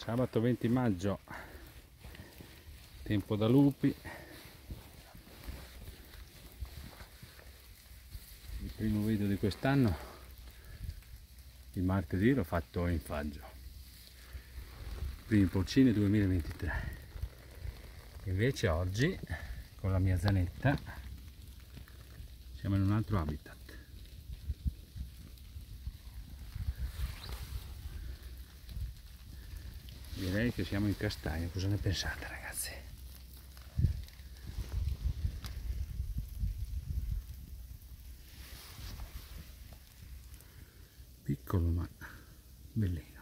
sabato 20 maggio tempo da lupi. Il primo video di quest'anno il martedì l'ho fatto in faggio. Primi porcini 2023 invece oggi con la mia zanetta siamo in un altro habitat direi che siamo in castagno cosa ne pensate ragazzi? Piccolo ma bellino